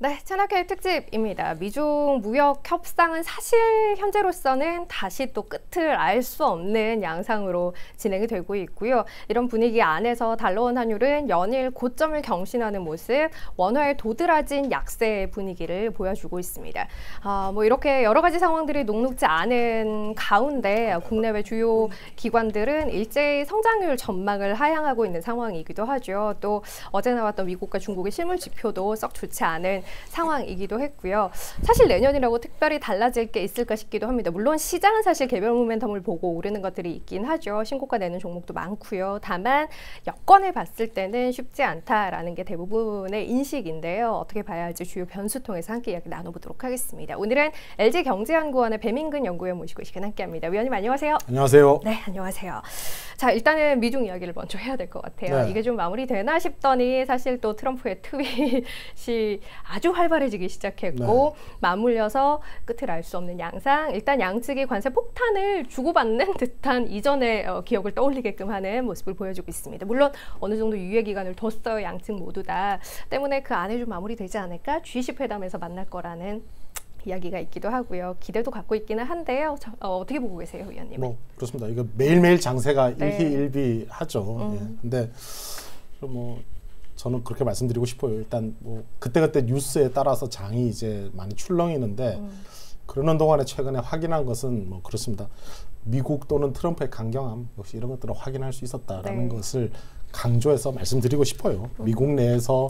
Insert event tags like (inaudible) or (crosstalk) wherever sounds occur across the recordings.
네, 채널K 특집입니다. 미중 무역 협상은 사실 현재로서는 다시 또 끝을 알 수 없는 양상으로 진행이 되고 있고요. 이런 분위기 안에서 달러원 환율은 연일 고점을 경신하는 모습, 원화의 도드라진 약세 분위기를 보여주고 있습니다. 아, 뭐 이렇게 여러 가지 상황들이 녹록지 않은 가운데 국내외 주요 기관들은 일제히 성장률 전망을 하향하고 있는 상황이기도 하죠. 또 어제 나왔던 미국과 중국의 실물 지표도 썩 좋지 않은 상황이기도 했고요. 사실 내년이라고 특별히 달라질 게 있을까 싶기도 합니다. 물론 시장은 사실 개별 모멘텀을 보고 오르는 것들이 있긴 하죠. 신고가 내는 종목도 많고요. 다만 여건을 봤을 때는 쉽지 않다라는 게 대부분의 인식인데요. 어떻게 봐야 할지 주요 변수 통해서 함께 이야기 나눠보도록 하겠습니다. 오늘은 LG경제연구원의 배민근 연구위원 모시고 시간 함께합니다. 위원님 안녕하세요. 안녕하세요. 네, 안녕하세요. 자, 일단은 미중 이야기를 먼저 해야 될 것 같아요. 네. 이게 좀 마무리되나 싶더니 사실 또 트럼프의 트윗이 아주 활발해지기 시작했고 네. 맞물려서 끝을 알 수 없는 양상. 일단 양측이 관세 폭탄을 주고받는 (laughs) 듯한 이전의 어, 기억을 떠올리게끔 하는 모습을 보여주고 있습니다. 물론 어느 정도 유예 기간을 뒀어요. 양측 모두 다. 때문에 그 안에 좀 마무리되지 않을까? G20 회담에서 만날 거라는 이야기가 있기도 하고요. 기대도 갖고 있기는 한데요. 저, 어, 떻게 보고 계세요, 위원님? 뭐 그렇습니다. 이거 매일매일 장세가 네. 일희일비하죠. 음. 예. 근데 뭐 저는 그렇게 말씀드리고 싶어요. 일단 뭐 그때그때 뉴스에 따라서 장이 이제 많이 출렁이는데 음. 그러는 동안에 최근에 확인한 것은 뭐 그렇습니다. 미국 또는 트럼프의 강경함 역시 이런 것들을 확인할 수 있었다라는 네. 것을 강조해서 말씀드리고 싶어요. 음. 미국 내에서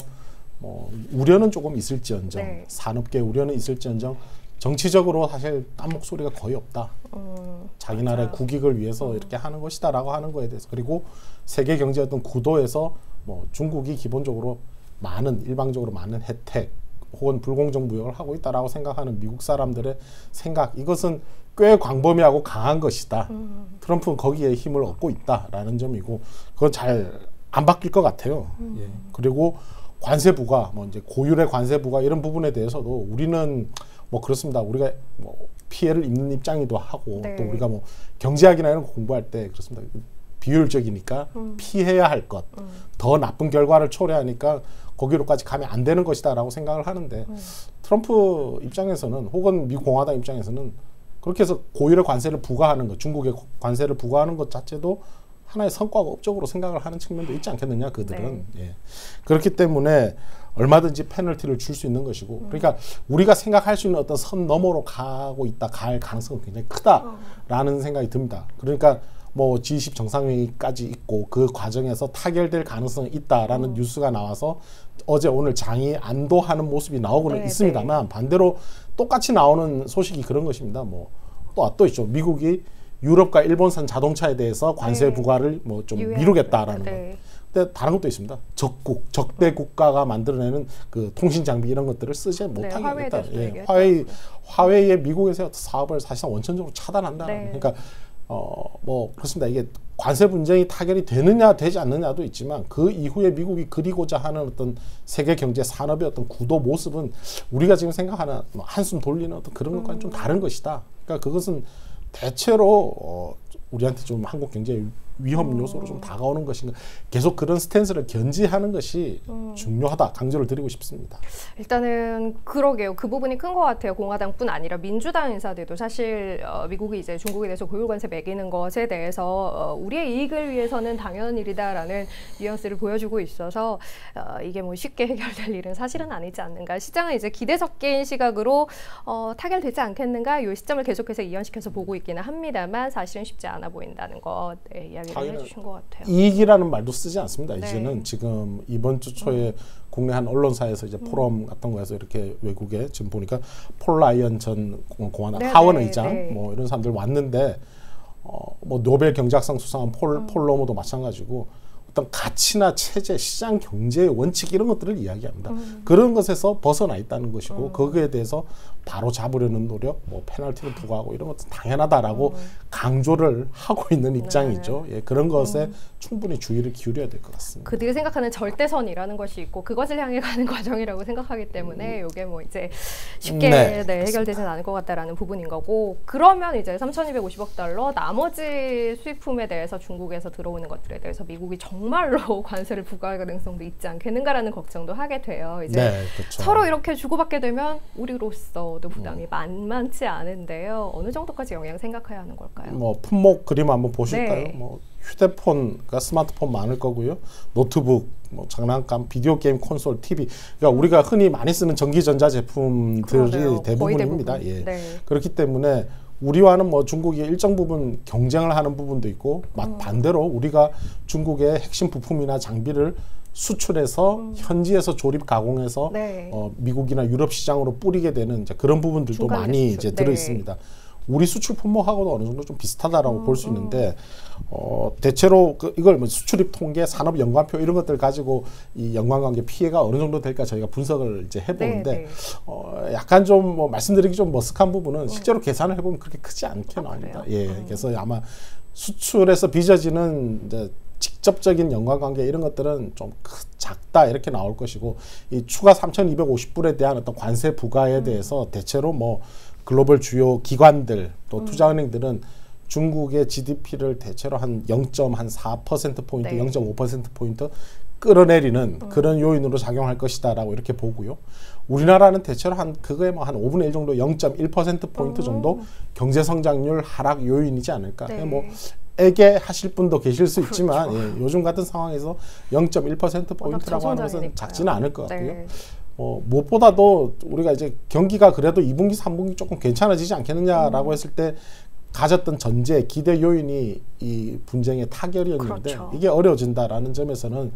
뭐 우려는 조금 있을지언정 네. 산업계 우려는 있을지언정 정치적으로 사실 딴 목소리가 거의 없다. 음, 자기 나라의 국익을 위해서 음. 이렇게 하는 것이다라고 하는 거에 대해서 그리고 세계 경제 어떤 구도에서 뭐 중국이 기본적으로 많은 일방적으로 많은 혜택 혹은 불공정 무역을 하고 있다라고 생각하는 미국 사람들의 생각 이것은 꽤 광범위하고 강한 것이다. 음. 트럼프는 거기에 힘을 얻고 있다라는 점이고 그건 잘 안 바뀔 것 같아요. 음. 예. 그리고 관세 부과 뭐 이제 고율의 관세 부과 이런 부분에 대해서도 우리는 뭐 그렇습니다. 우리가 뭐 피해를 입는 입장이기도 하고 네. 또 우리가 뭐 경제학이나 이런 거 공부할 때 그렇습니다. 비효율적이니까 음. 피해야 할 것, 음. 더 나쁜 결과를 초래하니까 거기로까지 가면 안 되는 것이다라고 생각을 하는데 음. 트럼프 입장에서는 혹은 미 공화당 입장에서는 그렇게 해서 고율의 관세를 부과하는 것, 중국의 관세를 부과하는 것 자체도 하나의 성과가 업적으로 생각을 하는 측면도 있지 않겠느냐 그들은 네. 예. 그렇기 때문에 얼마든지 페널티를 줄 수 있는 것이고 음. 그러니까 우리가 생각할 수 있는 어떤 선 너머로 가고 있다 갈 가능성은 굉장히 크다라는 어. 생각이 듭니다. 그러니까 뭐 G20 정상회의까지 있고 그 과정에서 타결될 가능성이 있다라는 음. 뉴스가 나와서 어제 오늘 장이 안도하는 모습이 나오고는 네, 있습니다만 네. 반대로 똑같이 나오는 소식이 그런 것입니다. 뭐또또 있죠. 미국이 유럽과 일본산 자동차에 대해서 관세 네. 부과를 뭐 좀 미루겠다라는 네. 것. 근데 다른 것도 있습니다. 적국, 적대 국가가 만들어내는 그 통신 장비 이런 것들을 쓰지 네, 못하게 하겠다. 예, 화웨이, 화웨이의 미국에서 사업을 사실상 원천적으로 차단한다. 네. 그러니까 어, 뭐, 그렇습니다. 이게 관세 분쟁이 타결이 되느냐, 되지 않느냐도 있지만 그 이후에 미국이 그리고자 하는 어떤 세계 경제 산업의 어떤 구도 모습은 우리가 지금 생각하는 뭐 한숨 돌리는 어떤 그런 것과는 음. 좀 다른 것이다. 그러니까 그것은 대체로 어, 우리한테 좀 한국 경제 위험 음. 요소로 좀 다가오는 것인가 계속 그런 스탠스를 견지하는 것이 음. 중요하다 강조를 드리고 싶습니다. 일단은 그러게요. 그 부분이 큰 것 같아요. 공화당뿐 아니라 민주당 인사들도 사실 어, 미국이 이제 중국에 대해서 고율 관세 매기는 것에 대해서 어, 우리의 이익을 위해서는 당연한 일이다라는 뉘앙스를 보여주고 있어서 어, 이게 뭐 쉽게 해결될 일은 사실은 아니지 않는가. 시장은 이제 기대 섞인 시각으로 어, 타결되지 않겠는가. 이 시점을 계속해서 이연시켜서 보고 있기는 합니다만 사실은 쉽지 않아 보인다는 것 네, 이야기. 얘기를 해주신 것 같아요. 이익이라는 말도 쓰지 않습니다. 네. 이제는 지금 이번 주 초에 음. 국내 한 언론사에서 이제 포럼 음. 같은 거에서 이렇게 외국에 지금 보니까 폴 라이언 전 공화당 네, 하원 네, 의장 네. 뭐 이런 사람들 왔는데 어, 뭐 노벨 경제학상 수상한 폴, 음. 폴 로머도 마찬가지고 어떤 가치나 체제, 시장 경제의 원칙 이런 것들을 이야기합니다. 음. 그런 것에서 벗어나 있다는 것이고 음. 거기에 대해서 바로 잡으려는 노력, 뭐 페널티를 부과하고 이런 것은 당연하다라고 음. 강조를 하고 있는 네. 입장이죠. 네. 예, 그런 것에 음. 충분히 주의를 기울여야 될 것 같습니다. 그들이 생각하는 절대선이라는 것이 있고 그것을 향해 가는 (laughs) 과정이라고 생각하기 때문에 이게 뭐 이제 쉽게 네, 네, 해결되지는 않을 것 같다라는 부분인 거고 그러면 이제 3,250억 달러 나머지 수입품에 대해서 중국에서 들어오는 것들에 대해서 미국이 정말 정말로 (laughs) 관세를 부과할 가능성도 있지 않겠는가라는 걱정도 하게 돼요. 이제 네, 그렇죠. 서로 이렇게 주고받게 되면 우리로서도 부담이 만만치 않은데요. 어느 정도까지 영향 생각해야 하는 걸까요? 뭐 품목 그림 한번 보실까요? 네. 뭐 휴대폰, 그러니까 스마트폰 많을 거고요. 노트북, 뭐 장난감, 비디오 게임 콘솔, TV. 그러니까 우리가 흔히 많이 쓰는 전기 전자 제품들이 대부분입니다. 대부분. 예. 네. 그렇기 때문에 우리와는 뭐 중국이 일정 부분 경쟁을 하는 부분도 있고 막 음. 반대로 우리가 중국의 핵심 부품이나 장비를 수출해서 현지에서 조립 가공해서 음. 네. 어, 미국이나 유럽 시장으로 뿌리게 되는 그런 부분들도 많이 수출. 이제 들어 네. 있습니다. 우리 수출 품목하고도 어느 정도 좀 비슷하다라고 볼 음, 수 있는데 어, 대체로 그 이걸 뭐 수출입 통계, 산업 연관표 이런 것들 가지고 이 연관관계 피해가 어느 정도 될까 저희가 분석을 이제 해보는데 네, 네. 어, 약간 좀 뭐 말씀드리기 좀 머쓱한 부분은 실제로 계산을 해보면 그렇게 크지 않게 나옵니다. 음. 아, 그래요? 예, 그래서 아마 수출에서 빚어지는 이제 직접적인 연관관계 이런 것들은 좀 크- 작다 이렇게 나올 것이고 이 추가 3,250불에 대한 어떤 관세 부과에 대해서 대체로 뭐 글로벌 주요 기관들 또 투자은행들은 중국의 GDP를 대체로 한 0.4% 포인트, 네. 0.5% 포인트 끌어내리는 그런 요인으로 작용할 것이다라고 이렇게 보고요. 우리나라는 대체로 한 그거에 뭐 한 5분의 1 정도 0.1% 포인트 정도 경제 성장률 하락 요인이지 않을까. 네. 뭐 애게 하실 분도 계실 수 있지만 예, 요즘 같은 상황에서 0.1% 포인트라고 하는 것은. 작지는 않을 것 같고요. 네. 어, 무엇보다도 우리가 이제 경기가 그래도 2분기, 3분기 조금 괜찮아지지 않겠느냐라고 했을 때 가졌던 전제, 기대 요인이 이 분쟁의 타결이었는데 그렇죠. 이게 어려워진다라는 점에서는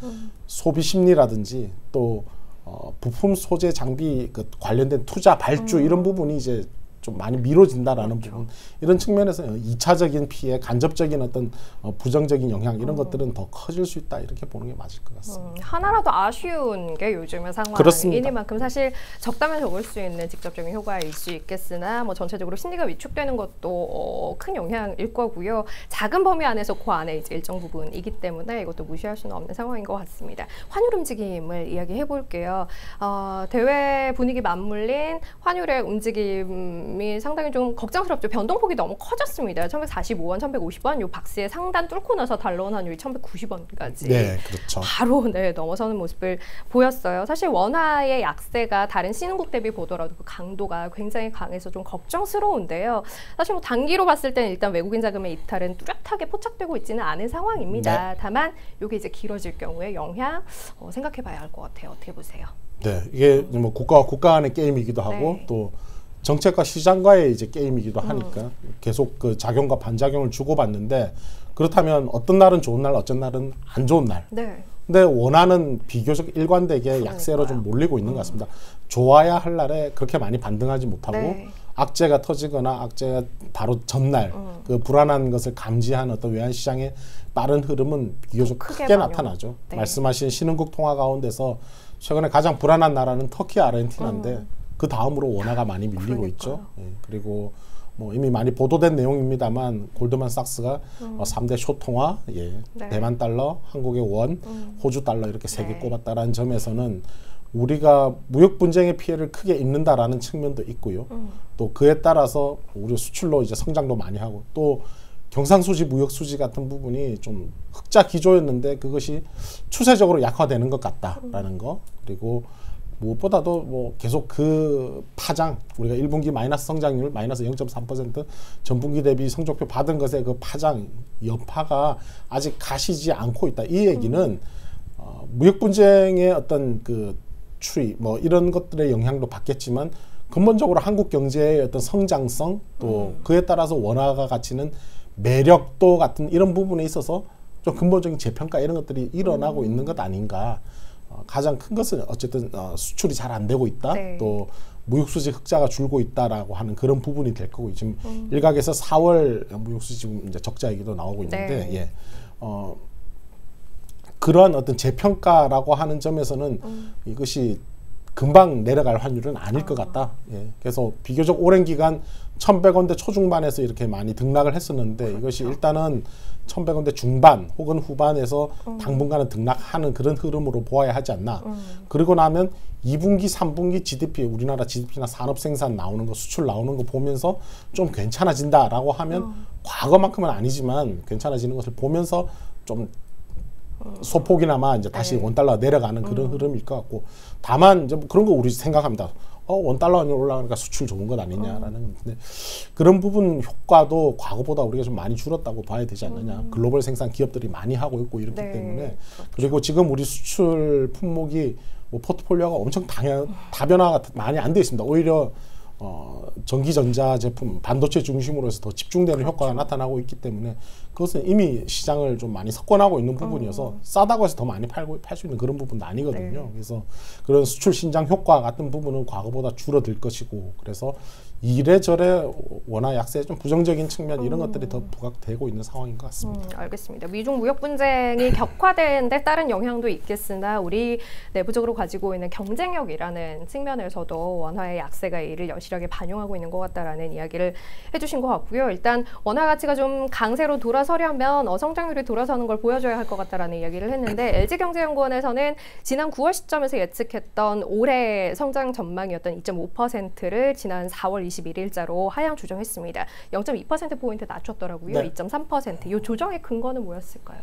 소비 심리라든지 또 어, 부품 소재 장비 그 관련된 투자 발주 이런 부분이 이제 좀 많이 미뤄진다라는 부분 이런 측면에서 이차적인 피해, 간접적인 어떤 어, 부정적인 영향 이런 것들은 더 커질 수 있다 이렇게 보는 게 맞을 것 같습니다. 음, 하나라도 아쉬운 게 요즘의. 상황이니만큼 사실 적다면 적을 수 있는 직접적인 효과일 수 있겠으나 뭐 전체적으로 심리가 위축되는 것도 어, 큰 영향일 거고요. 작은 범위 안에서 그 안에 이제 일정 부분이기 때문에 이것도 무시할 수는 없는 상황인 것 같습니다. 환율 움직임을 이야기해 볼게요. 어, 대외 분위기 맞물린 환율의 움직임 이 상당히 좀 걱정스럽죠. 변동폭이 너무 커졌습니다. 1145원, 1150원 요 박스의 상단 뚫고 나서 달러원 환율이 1190원까지 네, 그렇죠. 바로 네, 넘어서는 모습을 보였어요. 사실 원화의 약세가 다른 신흥국 대비 보더라도 그 강도가 굉장히 강해서 좀 걱정스러운데요. 사실 뭐 단기로 봤을 때는 일단 외국인 자금의 이탈은 뚜렷하게 포착되고 있지는 않은 상황입니다. 다만 이게 이제 길어질 경우에 영향 어, 생각해봐야 할 것 같아요. 어떻게 보세요? 네, 이게 뭐 국가와 국가 간의 게임이기도 하고 네. 또 정책과 시장과의 이제 게임이기도 하니까 계속 그 작용과 반작용을 주고받는데 그렇다면 어떤 날은 좋은 날, 어떤 날은 안 좋은 날. 네. 근데 원하는 비교적 일관되게 약세로 좀 몰리고 있는 것 같습니다. 좋아야 할 날에 그렇게 많이 반등하지 못하고 네. 악재가 터지거나 악재가 바로 전날 그 불안한 것을 감지한 어떤 외환 시장의 빠른 흐름은 비교적 크게 크게. 나타나죠. 네. 말씀하신 신흥국 통화 가운데서 최근에 가장 불안한 나라는 터키, 아르헨티나인데 그 다음으로 원화가 많이 밀리고 있죠. 예, 그리고 뭐 이미 많이 보도된 내용입니다만 골드만삭스가 어, 3대 쇼통화, 예, 네. 대만 달러, 한국의 원, 호주 달러 이렇게 세개 네. 꼽았다라는 점에서는 우리가 무역 분쟁의 피해를 크게 입는다라는 측면도 있고요. 또 그에 따라서 우리 수출로 이제 성장도 많이 하고 또 경상수지 무역 수지 같은 부분이 좀 흑자 기조였는데 그것이 추세적으로 약화되는 것 같다라는 거 그리고 무엇보다도 뭐 계속 그 파장 우리가 1분기 마이너스 성장률 마이너스 0.3% 전분기 대비 성적표 받은 것의 그 파장 여파가 아직 가시지 않고 있다. 이 얘기는 어, 무역 분쟁의 어떤 그 추이 뭐 이런 것들의 영향도 받겠지만 근본적으로 한국 경제의 어떤 성장성 또 그에 따라서 원화가 가치는 매력도 같은 이런 부분에 있어서 좀 근본적인 재평가 이런 것들이 일어나고 있는 것 아닌가. 어, 가장 큰 것은 어쨌든 어, 수출이 잘 안 되고 있다. 네. 또 무역수지 흑자가 줄고 있다라고 하는 그런 부분이 될 거고 지금 일각에서 4월 무역수지 지금 이제 적자 얘기도 나오고 있는데 네. 예. 어, 그러한 어떤 재평가라고 하는 점에서는 이것이 금방 내려갈 환율은 아닐 것 같다. 예. 그래서 비교적 오랜 기간 1,100원대 초중반에서 이렇게 많이 등락을 했었는데 이것이 일단은 1,100원대 중반 혹은 후반에서 당분간은 등락하는 그런 흐름으로 보아야 하지 않나. 그리고 나면 2분기, 3분기 GDP, 우리나라 GDP나 산업 생산 나오는 거, 수출 나오는 거 보면서 좀 괜찮아진다라고 하면 과거만큼은 아니지만 괜찮아지는 것을 보면서 좀 소폭이나마 이제 다시 원 달러 내려가는 그런 흐름일 것 같고. 다만 이제 뭐 그런 거 우리 생각합니다. 어, 원 달러 올라가니까 수출 좋은 것 아니냐라는 건데 그런 부분 효과도 과거보다 우리가 좀 많이 줄었다고 봐야 되지 않느냐. 글로벌 생산 기업들이 많이 하고 있고 이렇기 네, 때문에. 그리고 지금 우리 수출 품목이 뭐 포트폴리오가 엄청 당연 다변화가 많이 안 돼 있습니다. 오히려 어, 전기전자 제품, 반도체 중심으로 해서 더 집중되는 효과가 나타나고 있기 때문에 그것은 이미 시장을 좀 많이 석권하고 있는 부분이어서 싸다고 해서 더 많이 팔고 팔 수 있는 그런 부분도 아니거든요. 그래서 그런 수출 신장 효과 같은 부분은 과거보다 줄어들 것이고 그래서 이래저래 원화 약세에 좀 부정적인 측면 이런 것들이 더 부각되고 있는 상황인 것 같습니다. 음, 알겠습니다. 미중 무역 분쟁이 격화된 데 따른 영향도 있겠으나 우리 내부적으로 가지고 있는 경쟁력이라는 측면에서도 원화의 약세가 이를 여실하게 반영하고 있는 것 같다라는 이야기를 해주신 것 같고요. 일단 원화 가치가 좀 강세로 돌아 서려면 어 성장률이 돌아서는 걸 보여줘야 할 것 같다라는 이야기를 했는데 LG경제연구원에서는 지난 9월 시점에서 예측했던 올해 성장 전망이었던 2.5%를 지난 4월 21일자로 하향 조정했습니다. 0.2% 포인트 낮췄더라고요. 네. 2.3%. 이 조정의 근거는 뭐였을까요?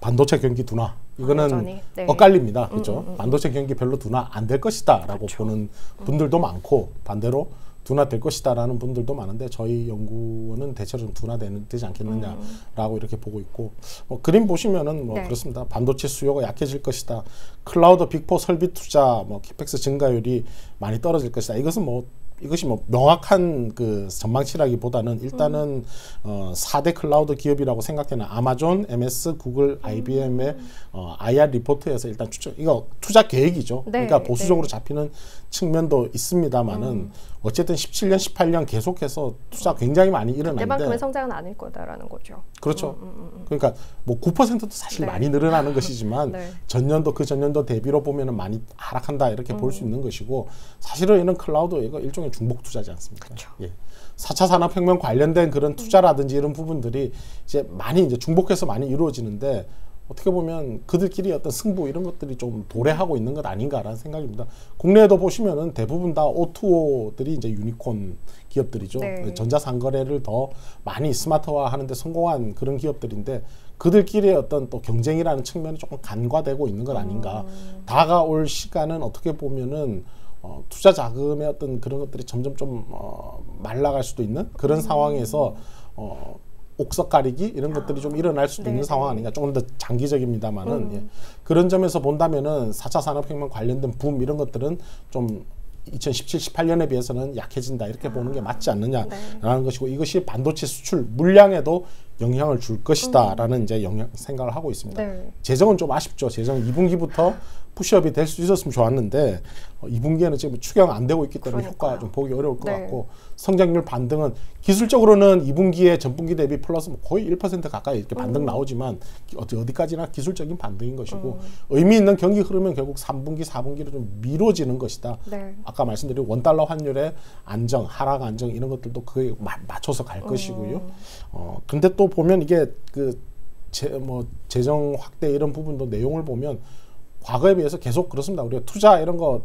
반도체 경기 둔화 이거는 네. 엇갈립니다. 그렇죠? 반도체 경기 별로 둔화 안 될 것이다라고 그렇죠. 보는 분들도 많고 반대로 둔화될 것이다라는 분들도 많은데 저희 연구원은 대체로 좀 둔화되지 않겠느냐라고 이렇게 보고 있고 뭐 그림 보시면은 뭐 네. 그렇습니다. 반도체 수요가 약해질 것이다. 클라우드 Big Four 설비 투자 뭐 CAPEX 증가율이 많이 떨어질 것이다. 이것은 뭐 이것이 뭐 명확한 그 전망치라기보다는 일단은 어 4대 클라우드 기업이라고 생각되는 아마존, MS, 구글, IBM의 어 IR 리포트에서 일단 추천 이거 투자 계획이죠. 네, 그러니까 보수적으로 잡히는 측면도 있습니다만은 음. 어쨌든 17년, 18년 계속해서 투자 굉장히 많이 일어났는데 그때만큼의 성장은 아닐 거다라는 거죠. 그렇죠. 그러니까 뭐 9%도 사실 네. 많이 늘어나는 것이지만 (laughs) 네. 전년도 그 전년도 대비로 보면은 많이 하락한다 이렇게 볼 수 있는 것이고 사실은 이런 클라우드 이거 일종의 중복 투자지 않습니까? 그렇죠. 예. 4차 산업혁명 관련된 그런 투자라든지 이런 부분들이 이제 많이 이제 중복해서 많이 이루어지는데 어떻게 보면 그들끼리 어떤 승부 이런 것들이 좀 도래하고 있는 것 아닌가라는 생각입니다. 국내에도 보시면은 대부분 다 O2O들이 이제 유니콘 기업들이죠. 네. 전자상거래를 더 많이 스마트화 하는데 성공한 그런 기업들인데 그들끼리의 어떤 또 경쟁이라는 측면이 조금 간과되고 있는 것 아닌가. 다가올 시간은 어떻게 보면은 어, 투자 자금의 어떤 그런 것들이 점점 좀 어, 말라갈 수도 있는 그런 상황에서 어, 옥석 가리기 이런 것들이 좀 일어날 수도 있는 네, 상황 네. 아닌가 조금 더 장기적입니다만은 예. 그런 점에서 본다면은 4차 산업혁명 관련된 붐 이런 것들은 좀 2017, 18년에 비해서는 약해진다 이렇게 보는 게 맞지 않느냐라는 네. 것이고 이것이 반도체 수출 물량에도 영향을 줄 것이다라는 이제 영향 생각을 하고 있습니다. 네. 재정은 좀 아쉽죠. 재정 2분기부터 푸시업이 될 수 있었으면 좋았는데 어, 2분기에는 지금 추경 안 되고 있기 때문에 그러니까요. 효과가 좀 보기 어려울 것 네. 같고 성장률 반등은 기술적으로는 2분기에 전분기 대비 플러스 뭐 거의 1% 가까이 이렇게 반등 음. 나오지만 어디 어디까지나 기술적인 반등인 것이고 의미 있는 경기 흐르면 결국 3분기, 4분기로 좀 미뤄지는 것이다. 네. 아까 말씀드린 원 달러 환율의 안정, 하락 안정 이런 것들도 그에 마- 맞춰서 갈 음. 것이고요. 어 근데 또 보면 이게 그 재, 뭐 재정 확대 이런 부분도 내용을 보면 과거에 비해서 계속 그렇습니다. 우리가 투자 이런 거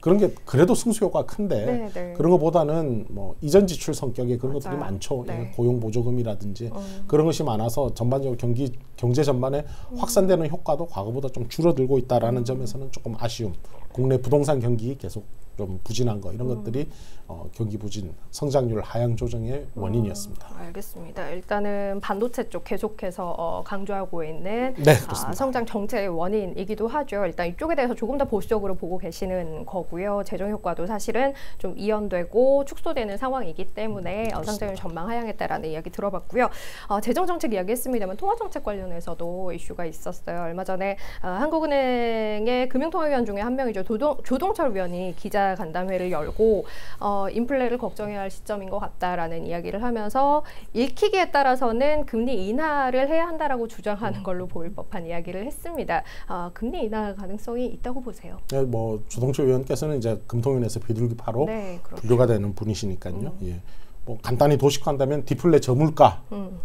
그런 게 그래도 승수효가 큰데 네, 네. 그런 것보다는 뭐 이전 지출 성격의 그런 것들이 맞아요. 많죠. 예, 네. 고용 보조금이라든지 음. 그런 것이 많아서 전반적으로 경기 경제 전반에 확산되는 효과도 과거보다 좀 줄어들고 음. 있다라는 점에서는 조금 아쉬움. 국내 부동산 경기 계속 좀 부진한 거 이런 음. 것들이 어, 경기 부진, 성장률 하향 조정의 원인이었습니다. 알겠습니다. 일단은 반도체 쪽 계속해서 어, 강조하고 있는 네, 아. 성장 정체의 원인이기도 하죠. 일단 이쪽에 대해서 조금 더 보수적으로 보고 계시는 거고요. 재정 효과도 사실은 좀 이연되고 축소되는 상황이기 때문에 어, 성장률 전망 하향했다라는 이야기 들어봤고요. 어, 재정 정책 이야기했습니다만 통화 정책 관련해서도 이슈가 있었어요. 얼마 전에 어, 한국은행의 금융통화위원 중에 한 명이죠. 조동, 조동 철 위원이 기자 간담회를 열고 어, 인플레를 걱정해야 할 시점인 것 같다라는 이야기를 하면서 읽히기에 따라서는 금리 인하를 해야 한다라고 주장하는 걸로 보일 법한 이야기를 했습니다. 아, 금리 인하 가능성이 있다고 보세요. 예, 뭐 주동철 의원께서는 이제 금통위원회에서 비둘기파로 네, 그렇죠. 분류가 되는 분이시니까요. 예. 뭐 간단히 도식화한다면 디플레 저물가, 음.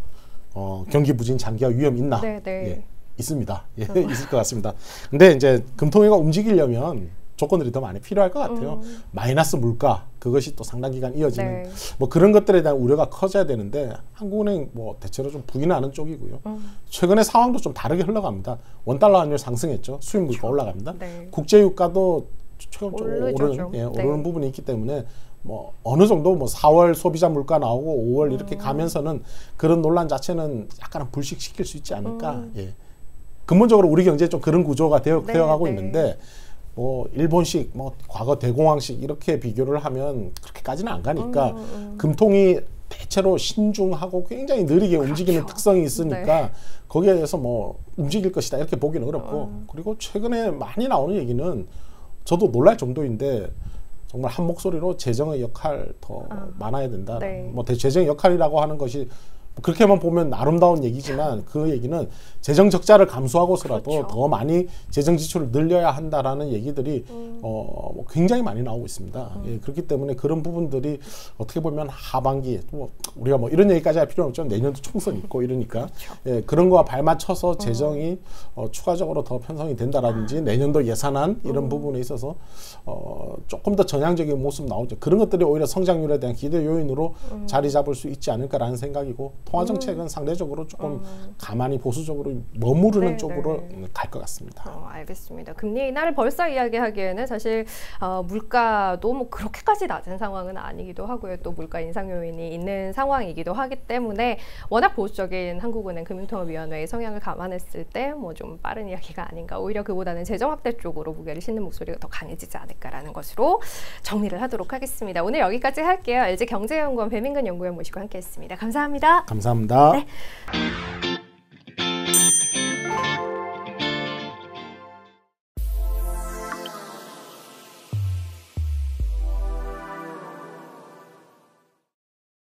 어, 경기 부진 장기화 위험 있나? 네, 네. 예, 있습니다. 예, 있을 것 같습니다. 근데 이제 금통위가 움직이려면 조건들이 더 많이 필요할 것 같아요. 음. 마이너스 물가 그것이 또 상당 기간 이어지는 네. 뭐 그런 것들에 대한 우려가 커져야 되는데 한국은행 뭐 대체로 좀 부인하는 쪽이고요. 음. 최근에 상황도 좀 다르게 흘러갑니다. 원 달러 환율 상승했죠. 수입 물가 올라갑니다. 네. 국제 유가도 오르죠, 오르는 좀. 예, 네. 오르는 부분이 있기 때문에 뭐 어느 정도 뭐 4월 소비자 물가 나오고 5월 음. 이렇게 가면서는 그런 논란 자체는 약간은 불식시킬 수 있지 않을까. 음. 예. 근본적으로 우리 경제에 좀 그런 구조가 되어, 네, 되어가고 네. 있는데 뭐 일본식 뭐 과거 대공황식 이렇게 비교를 하면 그렇게까지는 안 가니까 음, 금통이 대체로 신중하고 굉장히 느리게 움직이는 그렇죠. 특성이 있으니까 거기에 대해서 뭐 움직일 것이다 이렇게 보기는 어렵고 음. 그리고 최근에 많이 나오는 얘기는 저도 놀랄 정도인데 정말 한 목소리로 재정의 역할 더 아. 많아야 된다. 네. 뭐 대- 재정의 역할이라고 하는 것이 뭐 그렇게만 보면 아름다운 얘기지만 그 얘기는 재정 적자를 감수하고서라도 그렇죠. 더 많이 재정 지출을 늘려야 한다라는 얘기들이 음. 어, 뭐 굉장히 많이 나오고 있습니다. 예, 그렇기 때문에 그런 부분들이 어떻게 보면 하반기 뭐 우리가 뭐 이런 얘기까지 할 필요는 없죠. 내년도 총선 있고 이러니까 그렇죠. 예, 그런 거와 발맞춰서 재정이 어, 추가적으로 더 편성이 된다라든지 내년도 예산안 이런 부분에 있어서 어, 조금 더 전향적인 모습 나오죠. 그런 것들이 오히려 성장률에 대한 기대 요인으로 자리 잡을 수 있지 않을까라는 생각이고 통화 정책은 상대적으로 조금 가만히 보수적으로 머무르는 네, 쪽으로 네. 갈것 같습니다. 어, 알겠습니다. 금리 인하를 벌써 이야기하기에는 사실 어, 물가도 뭐 그렇게까지 낮은 상황은 아니기도 하고요. 또 물가 인상 요인이 있는 상황이기도 하기 때문에 워낙 보수적인 한국은행 금융통화위원회의 성향을 감안했을 때 뭐 좀 빠른 이야기가 아닌가. 오히려 그보다는 재정 확대 쪽으로 무게를 싣는 목소리가 더 강해지지 않을까라는 것으로 정리를 하도록 하겠습니다. 오늘 여기까지 할게요. LG 경제연구원 배민근 연구원 모시고 함께했습니다. 감사합니다. 감사합니다. 네.